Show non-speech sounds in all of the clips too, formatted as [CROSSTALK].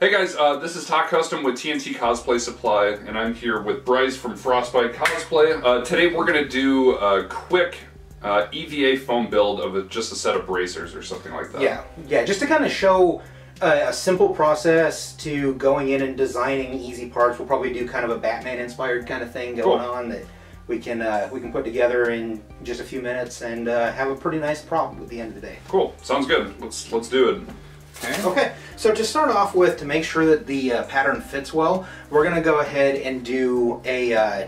Hey guys, uh, this is Tock Custom with TNT Cosplay Supply, and I'm here with Bryce from Frostbite Cosplay. Uh, today we're going to do a quick uh, EVA foam build of a, just a set of bracers or something like that. Yeah, yeah, just to kind of show a, a simple process to going in and designing easy parts. We'll probably do kind of a Batman-inspired kind of thing going Cool. on that we can uh, we can put together in just a few minutes and uh, have a pretty nice prop at the end of the day. Cool. Sounds good. Let's let's do it. Okay. Okay, so to start off with, to make sure that the uh, pattern fits well, we're gonna go ahead and do a, uh,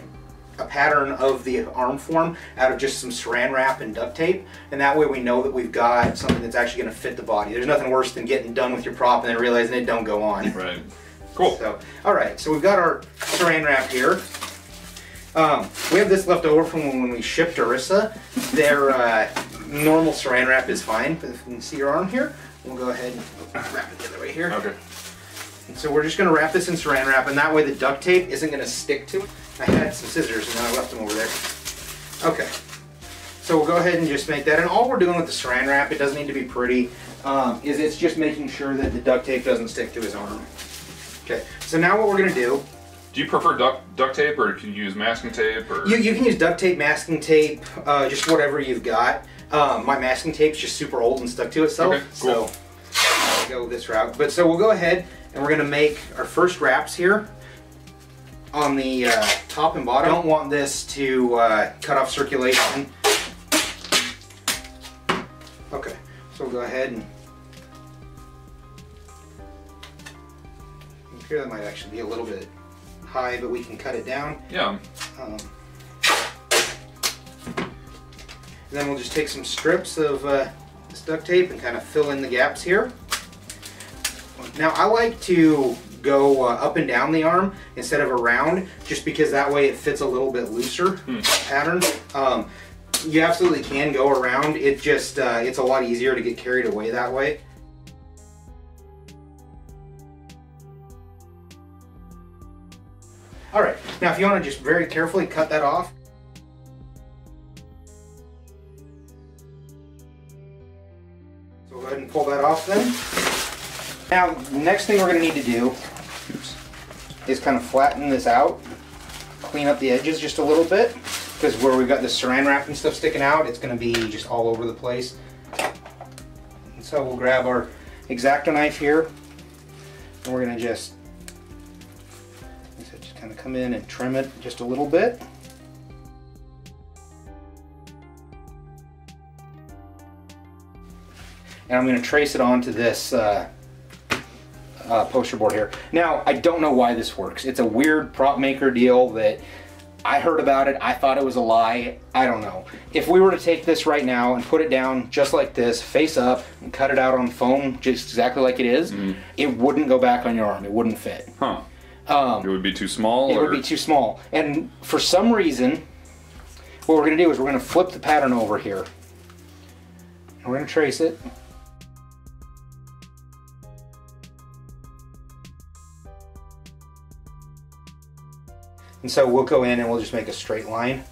a pattern of the arm form out of just some saran wrap and duct tape, and that way we know that we've got something that's actually gonna fit the body. There's nothing worse than getting done with your prop and then realizing it don't go on. Right. Cool. So, all right, so we've got our saran wrap here. Um, we have this left over from when we shipped Orissa. Their uh, normal saran wrap is fine, but if you can see your arm here, we'll go ahead and wrap it the other way here. Okay. And so we're just going to wrap this in saran wrap, and that way the duct tape isn't going to stick to it. I had some scissors, and then I left them over there. Okay. So we'll go ahead and just make that. And all we're doing with the saran wrap, it doesn't need to be pretty, um, is it's just making sure that the duct tape doesn't stick to his arm. Okay. So now what we're going to do, Do you prefer duct duct tape or can you use masking tape or? you, you can use duct tape, masking tape, uh, just whatever you've got. Um, my masking tape's just super old and stuck to itself. Okay, cool. So I'll go this route. But so we'll go ahead and we're going to make our first wraps here on the uh, top and bottom. I don't want this to uh, cut off circulation. Okay, so we'll go ahead and here that might actually be a little bit high, but we can cut it down. yeah. Um, and then we'll just take some strips of uh, this duct tape and kind of fill in the gaps here. Now I like to go uh, up and down the arm instead of around, just because that way it fits a little bit looser pattern. Um, you absolutely can go around. It just uh, it's a lot easier to get carried away that way. All right, now if you want to just very carefully cut that off. So we'll go ahead and pull that off then. Now, next thing we're going to need to do is kind of flatten this out, clean up the edges just a little bit, because where we've got the saran wrap and stuff sticking out, it's going to be just all over the place. And so we'll grab our X-Acto knife here, and we're going to just just kind of come in and trim it just a little bit. And I'm going to trace it onto this uh, uh, poster board here. Now, I don't know why this works. It's a weird prop maker deal that I heard about it. I thought it was a lie. I don't know. If we were to take this right now and put it down just like this, face up, and cut it out on foam just exactly like it is, it wouldn't go back on your arm. It wouldn't fit. Huh. Um, It would be too small. it or? would be too small. And for some reason, what we're going to do is we're going to flip the pattern over here. We're going to trace it. And so we'll go in and we'll just make a straight line.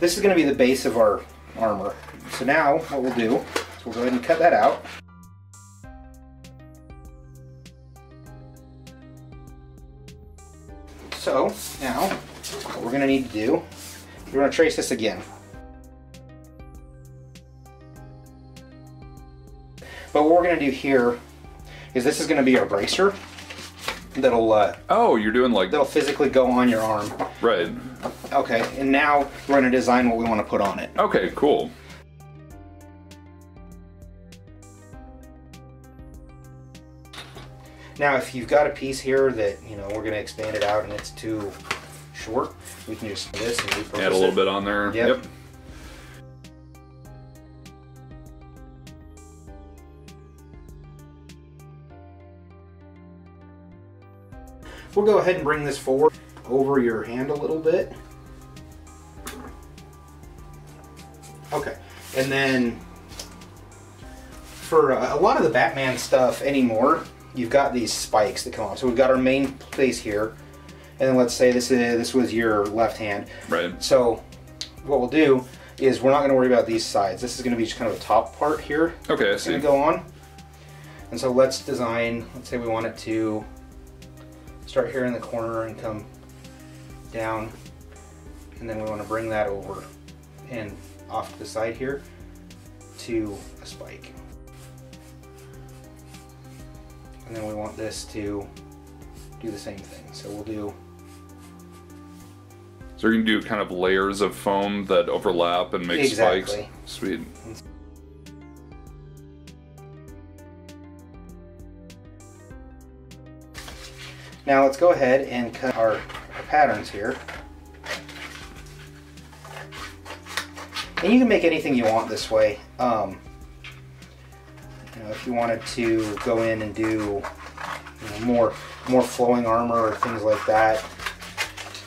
This is going to be the base of our armor. So now what we'll do is we'll go ahead and cut that out. So now, what we're gonna need to do, we're gonna trace this again. But what we're gonna do here is this is gonna be our bracer that'll uh, Oh, you're doing like that'll physically go on your arm. right. Okay, and now we're gonna design what we want to put on it. Okay, cool. Now, if you've got a piece here that you know we're gonna expand it out and it's too short, we can just do this and repurpose Add a little it. bit on there. Yep. We'll go ahead and bring this forward over your hand a little bit. Okay, and then for uh, a lot of the Batman stuff anymore, you've got these spikes that come off. So we've got our main place here, and then let's say this is this was your left hand. Right. So what we'll do is we're not going to worry about these sides. This is going to be just kind of a top part here. Okay, I It's going to go on. And so let's design, let's say we want it to start here in the corner and come down. And then we want to bring that over and off to the side here to a spike. And then we want this to do the same thing. So we'll do So you can do kind of layers of foam that overlap and make Exactly. spikes. Sweet. Now let's go ahead and cut our, our patterns here. And you can make anything you want this way. Um, you know, if you wanted to go in and do you know, more more flowing armor or things like that,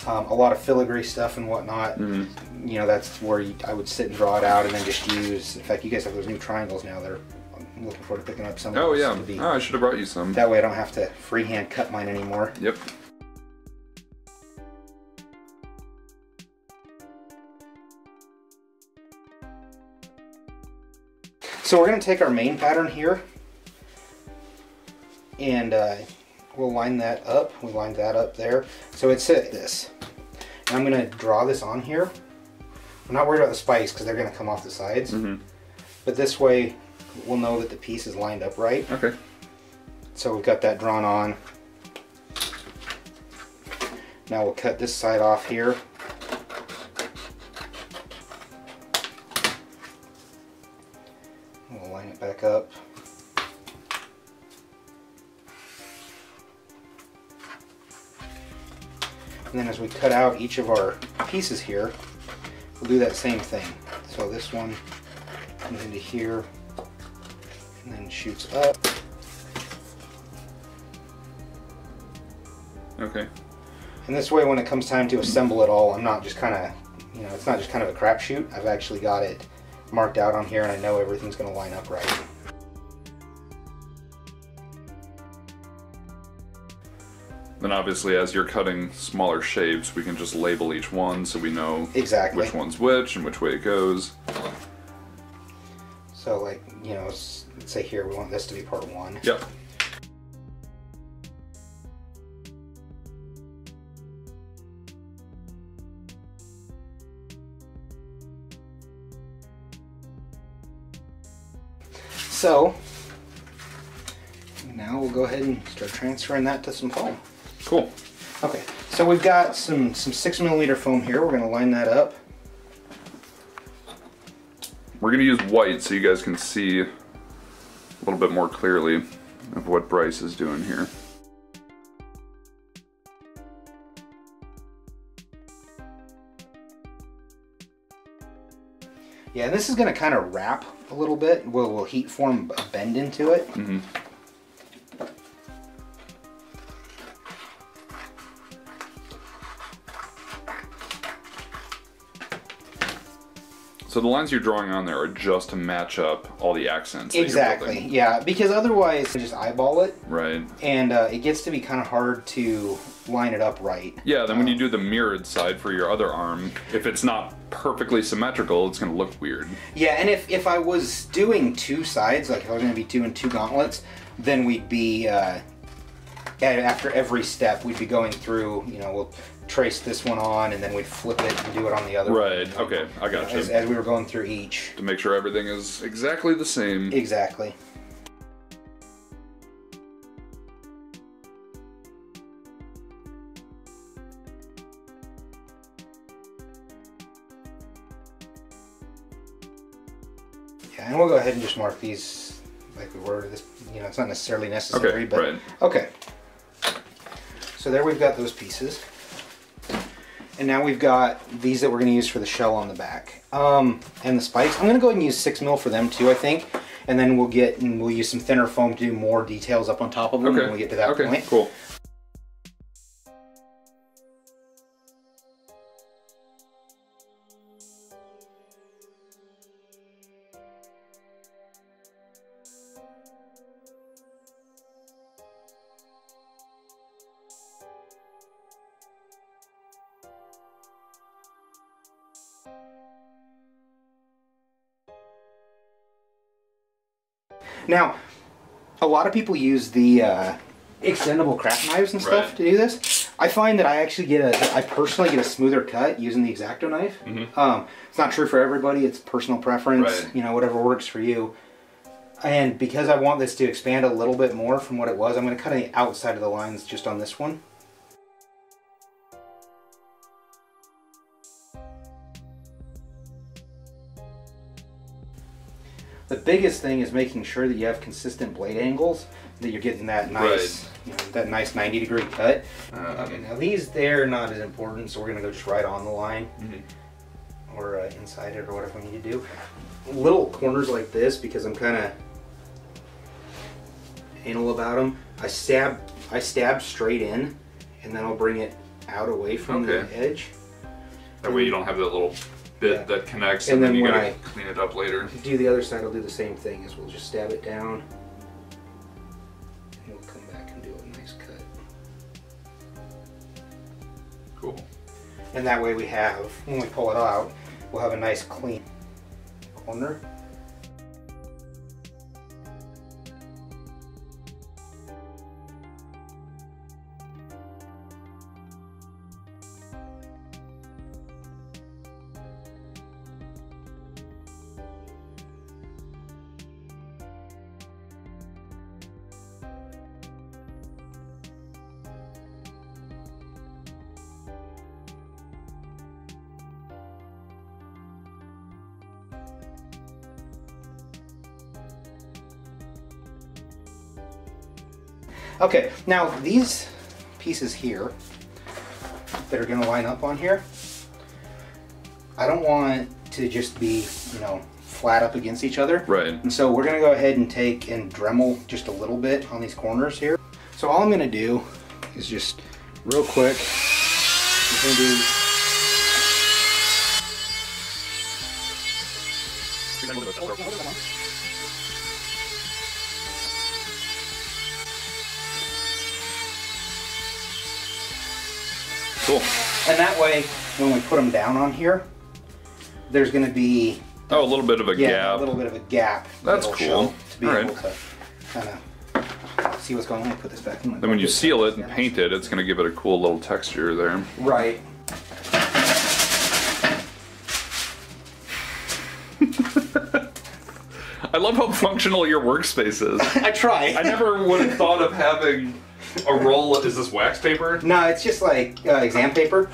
um, a lot of filigree stuff and whatnot. Mm-hmm. You know, that's where you, I would sit and draw it out and then just use. In fact, you guys have those new triangles now. They're I'm looking forward to picking up some. of Oh yeah. Oh, I should have brought you some. that way I don't have to freehand cut mine anymore. Yep. So we're going to take our main pattern here and uh, we'll line that up. We lined that up there. So it's uh, this. And I'm going to draw this on here. I'm not worried about the spikes because they're going to come off the sides. Mhm. But this way we'll know that the piece is lined up right. Okay. So we've got that drawn on. Now we'll cut this side off here. We'll line it back up. And then as we cut out each of our pieces here, we'll do that same thing. So this one comes into here and shoots up. Okay. And this way, when it comes time to assemble it all, I'm not just kind of, you know, it's not just kind of a crapshoot. I've actually got it marked out on here, and I know everything's going to line up right. Then obviously, as you're cutting smaller shapes, we can just label each one so we know Exactly. which one's which and which way it goes. Say here we want this to be part one. Yep. So, now we'll go ahead and start transferring that to some foam. Cool. Okay, so we've got some some six millimeter foam here. We're going to line that up. We're gonna use white so you guys can see little bit more clearly of what Bryce is doing here. Yeah, and this is going to kind of wrap a little bit. We'll, we'll heat form a bend into it. hmm So the lines you're drawing on there are just to match up all the accents. Exactly. Yeah, because otherwise, you just eyeball it, Right. and uh, it gets to be kind of hard to line it up right. Yeah, then when you do the mirrored side for your other arm, if it's not perfectly symmetrical, it's gonna look weird. Yeah, and if if I was doing two sides, like if I was going to be doing two gauntlets, then we'd be uh, after every step we'd be going through. You know, we'll trace this one on, and then we'd flip it and do it on the other. one, Right. Okay, I got you. As, as we were going through each. To make sure everything is exactly the same. Exactly. Yeah, and we'll go ahead and just mark these like we were. This, you know, it's not necessarily necessary, Okay, but right. okay. So there we've got those pieces. And now we've got these that we're going to use for the shell on the back. Um, and the spikes. I'm going to go ahead and use 6 mil for them too, I think. And then we'll get and we'll use some thinner foam to do more details up on top of them Okay. when we get to that okay, point. cool. Now, A lot of people use the uh, extendable craft knives and stuff Right. to do this. I find that I actually get a, I personally get a smoother cut using the X-Acto knife. Um, it's not true for everybody. It's personal preference. Right. You know, whatever works for you. And because I want this to expand a little bit more from what it was, I'm going to cut the outside of the lines just on this one. The biggest thing is making sure that you have consistent blade angles, that you're getting that nice, you know, that nice 90 degree cut. Um, Okay, now these they're not as important, so we're gonna go just right on the line, Mhm. or uh, inside it, or whatever we need to do. Little corners like this, because I'm kind of anal about them. I stab, I stab straight in, and then I'll bring it out away from the Okay. edge. That way you don't have that little bit Yeah. that connects, And and, then, then you when gotta I- clean it up later. Do the other side, I'll do the same thing. Is we'll just stab it down, and we'll come back and do a nice cut. Cool. And that way we have, when we pull it out, we'll have a nice clean corner. Okay, now these pieces here that are going to line up on here, I don't want to just be, you know, flat up against each other. Right. And so we're going to go ahead and take and Dremel just a little bit on these corners here. So all I'm going to do is just real quick, I'm going to do Cool. And that way, when we put them down on here, there's going to be Oh, a little bit of a yeah, gap. a little bit of a gap. That's cool. To be All able right. to kind of see what's going on. Put this back in. Then when you seal it and paint it, it's gonna give it a cool little texture there. Right. [LAUGHS] I love how functional your workspace is. [LAUGHS] I try. I never would have thought of having a roll. Is this wax paper? No, it's just like uh, exam paper.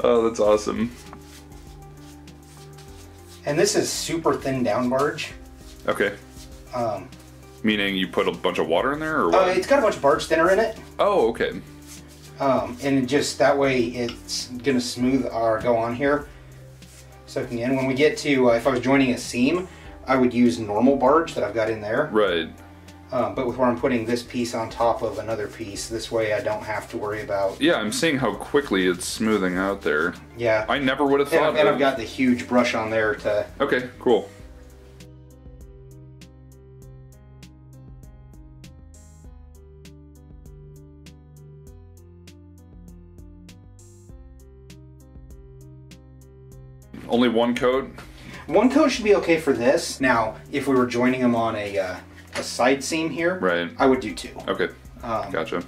Oh, that's awesome. And this is super thin down barge. Okay. Um, Meaning you put a bunch of water in there, or uh, what? it's got a bunch of barge thinner in it. oh, okay. Um, and just that way it's gonna smooth our go on here. Soaking in. When we get to, uh, if I was joining a seam, I would use normal barge that I've got in there. Right. Um, but with where I'm putting this piece on top of another piece, this way I don't have to worry about. Yeah, I'm seeing how quickly it's smoothing out there. Yeah. I never would have thought I've, and I've got the huge brush on there to. Okay, cool. Only one coat? One coat should be okay for this. Now, if we were joining them on a uh, a side seam here, Right. I would do two. Okay, Um, gotcha.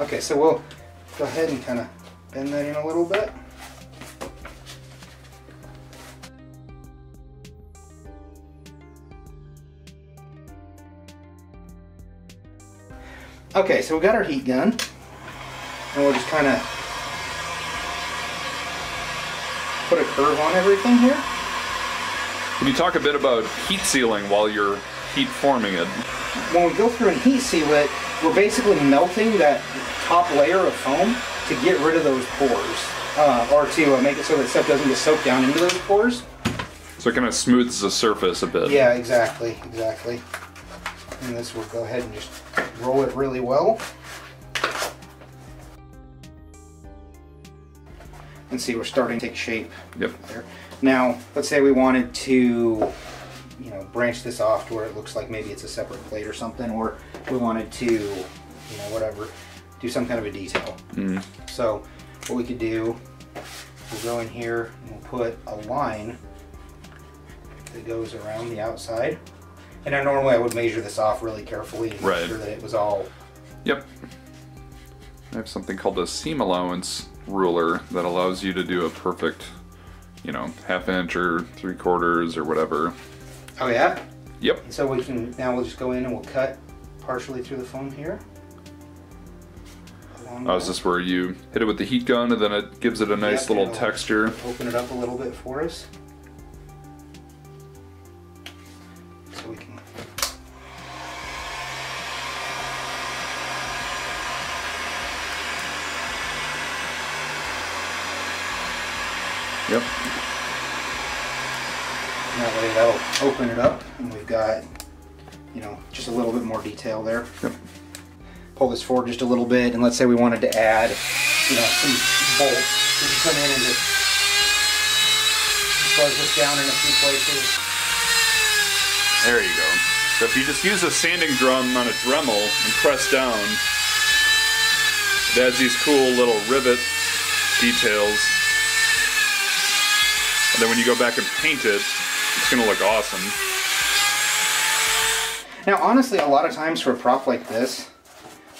Okay, so we'll go ahead and kind of bend that in a little bit. Okay, so we got our heat gun, and we'll just kind of put a curve on everything here. Can you talk a bit about heat sealing while you're heat forming it? when we go through and heat seal it, we're basically melting that top layer of foam to get rid of those pores, uh, or to uh, make it so that stuff doesn't get soaked down into those pores. So it kind of smooths the surface a bit. Yeah, exactly, exactly. And this will go ahead and just roll it really well. And see, we're starting to take shape Yep. there. Now, let's say we wanted to you know, branch this off to where it looks like maybe it's a separate plate or something, or we wanted to, you know, whatever, do some kind of a detail. Mm. So what we could do, we'll go in here and we'll put a line that goes around the outside. And I normally I would measure this off really carefully and Right. make sure that it was all Yep. I have something called a seam allowance ruler that allows you to do a perfect, you know, half inch or three quarters or whatever. Oh yeah? Yep. And so we can now we'll just go in and we'll cut partially through the foam here. Oh, is this where you hit it with the heat gun and then it gives it a nice Yep, little texture? Open it up a little bit for us. Yep. that way that'll open it up and we've got you know just a little bit more detail there. Yep. Pull this forward just a little bit and let's say we wanted to add you know some bolts. We can come in and just plug this down in a few places. There you go. So if you just use a sanding drum on a Dremel and press down, it adds these cool little rivet details. Then when you go back and paint it, it's gonna look awesome. Now, honestly, a lot of times for a prop like this,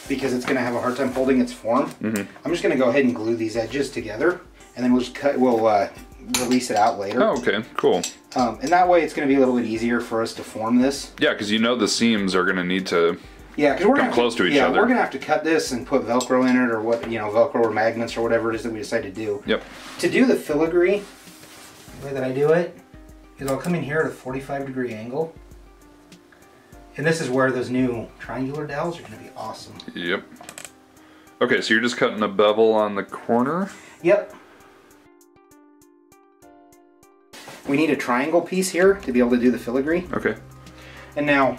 because it's going to have a hard time holding its form, Mm-hmm. I'm just going to go ahead and glue these edges together, and then we'll just cut. We'll uh, release it out later, Oh, okay, cool. um, and that way it's going to be a little bit easier for us to form this. Yeah, because you know the seams are gonna need to. Yeah, because we're Come gonna close to each yeah, other. we're gonna have to cut this and put Velcro in it, or what you know, Velcro or magnets or whatever it is that we decide to do. Yep. To do the filigree, the way that I do it is I'll come in here at a 45 degree angle. And this is where those new triangular dowels are going to be awesome. Yep. Okay, so you're just cutting a bevel on the corner. Yep. We need a triangle piece here to be able to do the filigree. Okay. And now,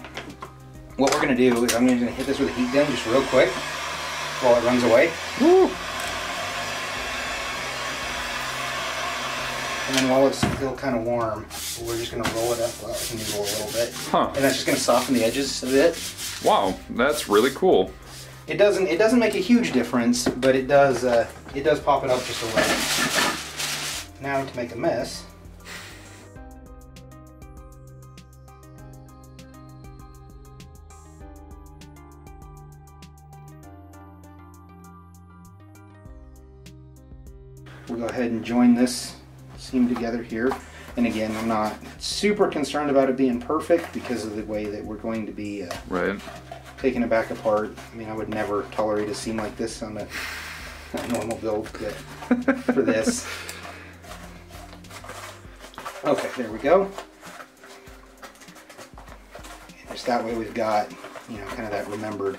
what we're going to do is I'm going to hit this with a heat gun just real quick while it runs away. Woo. And then while it's still kind of warm, we're just going to roll it up well, a a little bit. Huh. And that's just going to soften the edges a bit. Wow, that's really cool. It doesn't it doesn't make a huge difference, but it does uh, it does pop it up just a little. Now to make a mess. We'll go ahead and join this seam together here. And again, I'm not super concerned about it being perfect because of the way that we're going to be uh, Right. taking it back apart. I mean, I would never tolerate a seam like this on a, [LAUGHS] a normal build for [LAUGHS] this. Okay, there we go. And just that way we've got, you know, kind of that remembered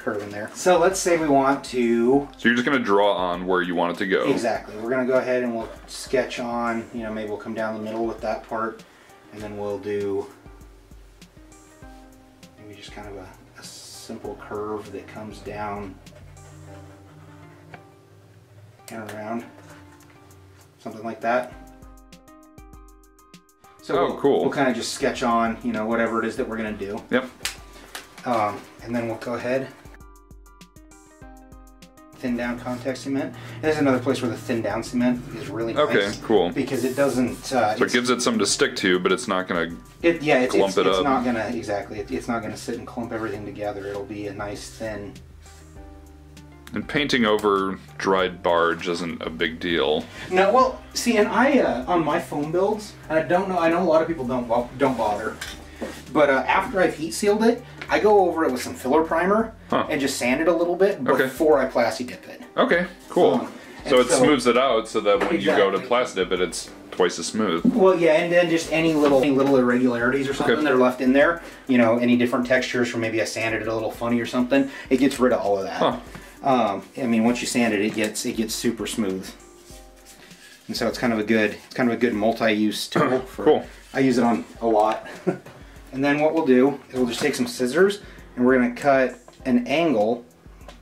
curve in there. So let's say we want to, So you're just gonna draw on where you want it to go. exactly, we're going to go ahead and we'll sketch on, you know, maybe we'll come down the middle with that part and then we'll do maybe just kind of a, a simple curve that comes down and around, something like that. So Oh, we'll, cool. We'll kind of just sketch on, you know, whatever it is that we're gonna do, Yep. um, and then we'll go ahead. Thin down contact cement. And there's another place where the thin down cement is really nice. Okay, cool. Because it doesn't. Uh, So it gives it something to stick to, but it's not gonna. it, yeah, it's, Clump it's, it it's up. not gonna exactly. It, it's not gonna sit and clump everything together. It'll be a nice thin. And painting over dried barge isn't a big deal. No, well, see, and I uh, on my foam builds, and I don't know. I know a lot of people don't don't bother, but uh, after I've heat sealed it, I go over it with some filler primer Huh. and just sand it a little bit Okay. before I plasti dip it. Okay, cool. Um, so it so- smooths it out so that when you go to Exactly. plastic dip it, it's twice as smooth. Well, yeah, and then just any little any little irregularities or something Okay. that are left in there, you know, any different textures from maybe I sanded it a little funny or something, it gets rid of all of that. Huh. Um, I mean, once you sand it, it gets it gets super smooth, and so it's kind of a good it's kind of a good multi-use tool. [CLEARS THROAT] For, Cool. I use it on a lot. [LAUGHS] and then what we'll do is we'll just take some scissors and we're gonna cut an angle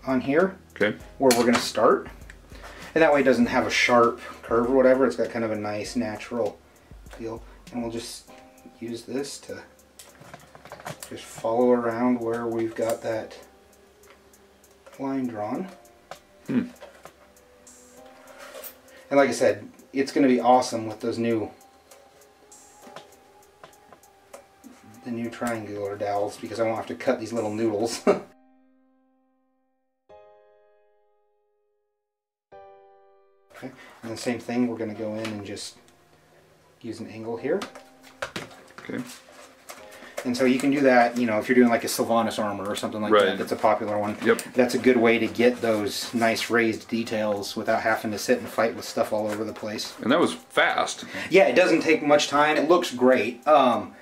on here Okay. where we're gonna start. And that way it doesn't have a sharp curve or whatever. It's got kind of a nice natural feel. And we'll just use this to just follow around where we've got that line drawn. Hmm. And like I said, it's going to be awesome with those new the new triangular dowels because I won't have to cut these little noodles. [LAUGHS] okay, and the same thing, we're going to go in and just use an angle here. Okay. And so you can do that, you know, if you're doing like a Sylvanas armor or something like Right. that, that's a popular one. Yep. That's a good way to get those nice raised details without having to sit and fight with stuff all over the place. And that was fast. Yeah, it doesn't take much time. It looks great. Um,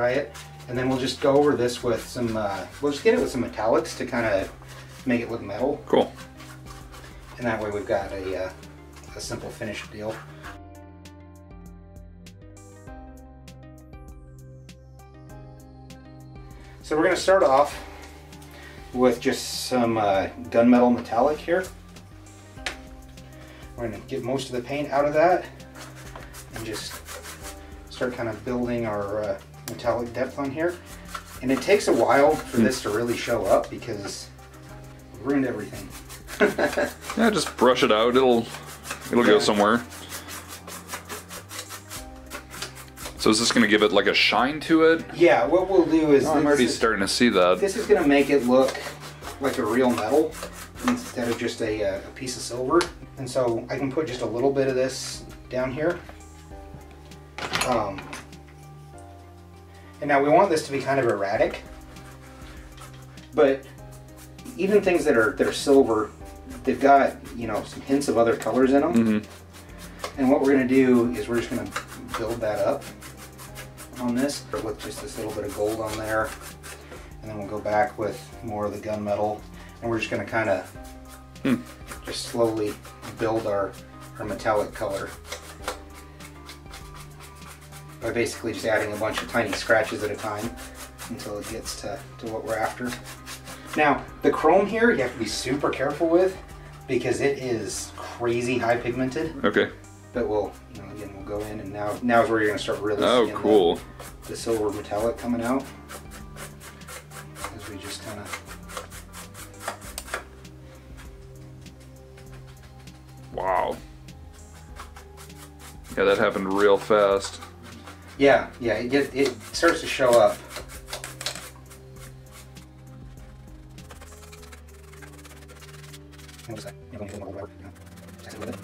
dry it, and then we'll just go over this with some. Uh, we'll just get it with some metallics to kind of make it look metal. Cool. And that way we've got a, uh, a simple finished deal. So we're going to start off with just some uh, gunmetal metallic here. We're going to get most of the paint out of that and just start kind of building our uh, metallic depth on here. And it takes a while for this to really show up because we ruined everything. [LAUGHS] Yeah, just brush it out. It'll it'll go somewhere. So is this going to give it like a shine to it? Yeah, what we'll do is Oh, I'm already is- starting to see that. This is going to make it look like a real metal instead of just a, uh, a piece of silver. And so I can put just a little bit of this down here. Um, and now we want this to be kind of erratic. But even things that are that are silver, they've got you know some hints of other colors in them. hmm And what we're going to do is we're just going to build that up on this with just this little bit of gold on there. And then we'll go back with more of the gunmetal. And we're just going to kind of Hmm. just slowly build our, our metallic color. By basically just adding a bunch of tiny scratches at a time until it gets to, to what we're after. Now, the chrome here you have to be super careful with because it is crazy high pigmented. Okay. But we'll, you know, again, we'll go in and now, now is where you're gonna start really Oh, seeing the- cool. the, silver metallic coming out. As we just kind of, Wow. Yeah, that happened real fast. Yeah, yeah, it, get, it starts to show up. What was that? You know, you know, whatever, you know, just with it.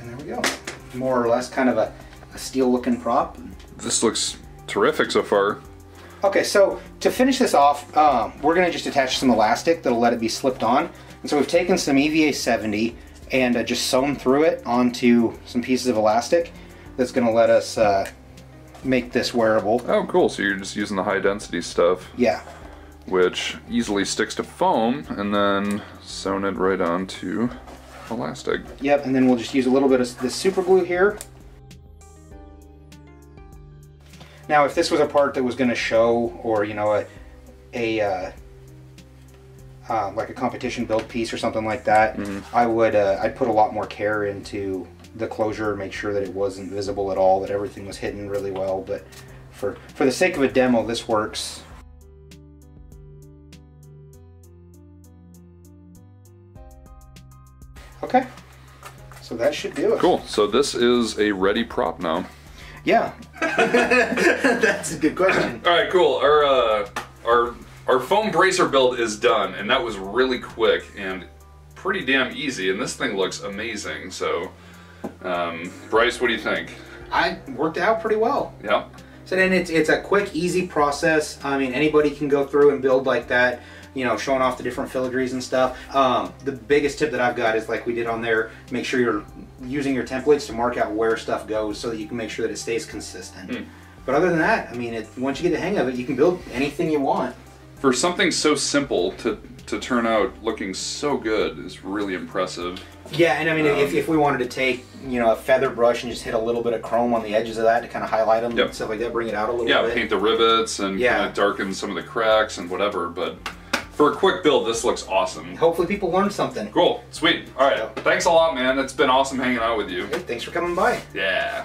And there we go. More or less kind of a, a steel looking prop. This looks terrific so far. Okay, so to finish this off, um, we're going to just attach some elastic that'll let it be slipped on. And so we've taken some EVA 70 and uh, just sewn through it onto some pieces of elastic that's going to let us uh, make this wearable. Oh, cool. So you're just using the high density stuff, Yeah, which easily sticks to foam, and then sewn it right onto elastic. yep, and then we'll just use a little bit of this super glue here. Now, if this was a part that was going to show, or you know, a, a uh, uh, like a competition build piece or something like that, I would uh, I'd put a lot more care into the closure, make sure that it wasn't visible at all, that everything was hidden really well. But for for the sake of a demo, this works. Okay, so that should do it. Cool. So this is a ready prop now. Yeah, [LAUGHS] that's a good question. All right, cool. Our uh, our our foam bracer build is done, and that was really quick and pretty damn easy. And this thing looks amazing. So, um, Bryce, what do you think? I worked out pretty well. Yeah. So then it's it's a quick, easy process. I mean, anybody can go through and build like that. You know, showing off the different filigrees and stuff. Um, the biggest tip that I've got is like we did on there. Make sure you're using your templates to mark out where stuff goes, so that you can make sure that it stays consistent. But other than that, I mean, it, once you get the hang of it, you can build anything you want. For something so simple to to turn out looking so good is really impressive. Yeah, and I mean, if, Um, if we wanted to take, you know, a feather brush and just hit a little bit of chrome on the edges of that to kind of highlight them Yep. and stuff like that, bring it out a little bit. Yeah, bit. paint the rivets and Yeah. kind of darken some of the cracks and whatever. But for a quick build, this looks awesome. Hopefully, people learn something. Cool, sweet. All right, Yeah. thanks a lot, man. It's been awesome hanging out with you. Hey, thanks for coming by. Yeah.